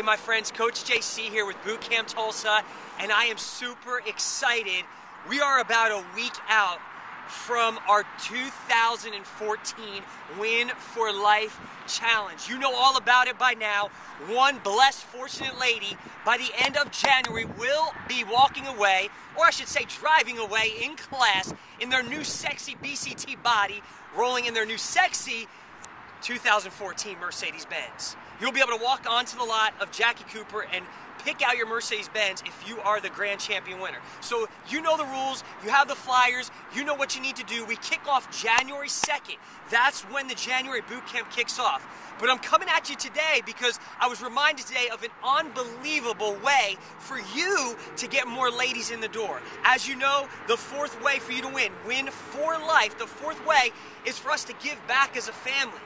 Hey, my friends, Coach JC here with Boot Camp Tulsa, and I am super excited. We are about a week out from our 2014 Win for Life Challenge. You know all about it by now. One blessed, fortunate lady by the end of January will be walking away, or I should say driving away in class in their new sexy BCT body, rolling in their new sexy 2014 Mercedes Benz. You'll be able to walk onto the lot of Jackie Cooper and pick out your Mercedes Benz if you are the grand champion winner. So you know the rules, you have the flyers, you know what you need to do. We kick off January 2nd. That's when the January boot camp kicks off. But I'm coming at you today because I was reminded today of an unbelievable way for you to get more ladies in the door. As you know, the fourth way for you to win, win for life, the fourth way is for us to give back as a family.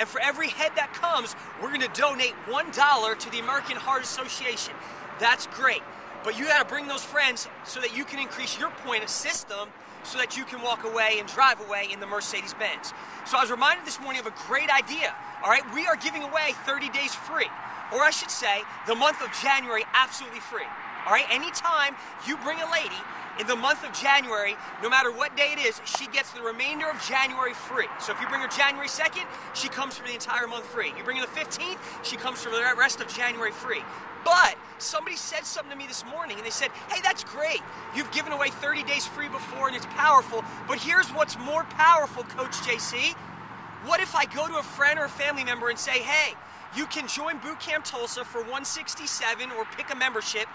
And for every head that comes, we're going to donate $1 to the American Heart Association. That's great. But you got to bring those friends so that you can increase your point of system so that you can walk away and drive away in the Mercedes Benz. So I was reminded this morning of a great idea. All right, we are giving away 30 days free, or I should say, the month of January absolutely free. All right, anytime you bring a lady in the month of January, no matter what day it is, she gets the remainder of January free. So if you bring her January 2nd, she comes for the entire month free. You bring her the 15th, she comes for the rest of January free. But somebody said something to me this morning and they said, hey, that's great. You've given away 30 days free before and it's powerful. But here's what's more powerful, Coach JC. What if I go to a friend or a family member and say, hey, you can join Boot Camp Tulsa for 167 or pick a membership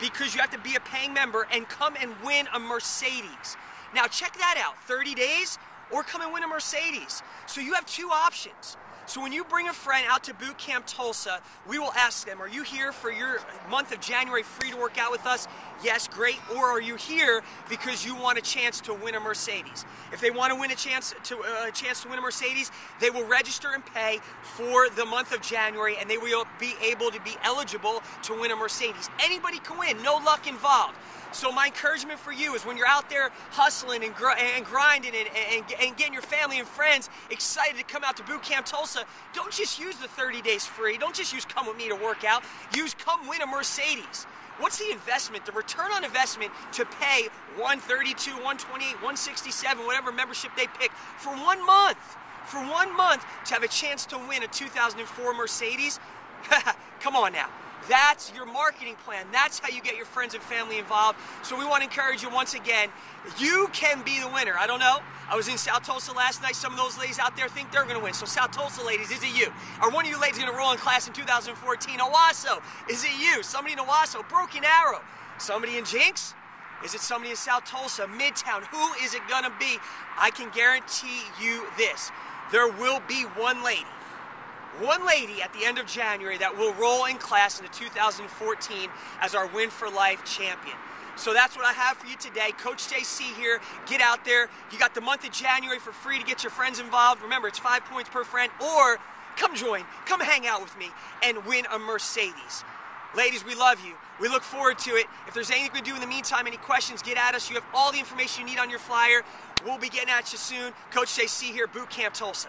because you have to be a paying member and come and win a Mercedes. Now check that out, 30 days or come and win a Mercedes. So you have two options. So when you bring a friend out to Boot Camp Tulsa, we will ask them, are you here for your month of January free to work out with us? Yes, great. Or are you here because you want a chance to win a Mercedes? If they want to win a chance to uh, a chance to win a Mercedes, they will register and pay for the month of January and they will be able to be eligible to win a Mercedes. Anybody can win, no luck involved. So my encouragement for you is when you're out there hustling and, gr- and grinding and, and, and, getting your family and friends excited to come out to Boot Camp Tulsa, don't just use the 30 days free. Don't just use come with me to work out. Use come win a Mercedes. What's the investment, the return on investment to pay 132, 128, 167, whatever membership they pick for one month? For one month to have a chance to win a 2004 Mercedes? Come on now. That's your marketing plan. That's how you get your friends and family involved. So we want to encourage you once again. You can be the winner. I don't know. I was in South Tulsa last night. Some of those ladies out there think they're going to win. So South Tulsa ladies, is it you? Are one of you ladies going to roll in class in 2014? Owasso, is it you? Somebody in Owasso, Broken Arrow. Somebody in Jenks? Is it somebody in South Tulsa, Midtown? Who is it going to be? I can guarantee you this. There will be one lady one lady at the end of January that will roll in class into 2014 as our Win for Life champion. So that's what I have for you today. Coach JC here. Get out there. You got the month of January for free to get your friends involved. Remember, it's five points per friend. Or come join, come hang out with me and win a Mercedes. Ladies, we love you. We look forward to it. If there's anything we do in the meantime, any questions, get at us. You have all the information you need on your flyer. We'll be getting at you soon. Coach JC here, Boot Camp Tulsa.